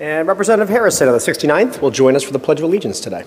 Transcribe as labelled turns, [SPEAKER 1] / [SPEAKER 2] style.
[SPEAKER 1] And Representative Harrison of the 69th will join us for the Pledge of Allegiance today.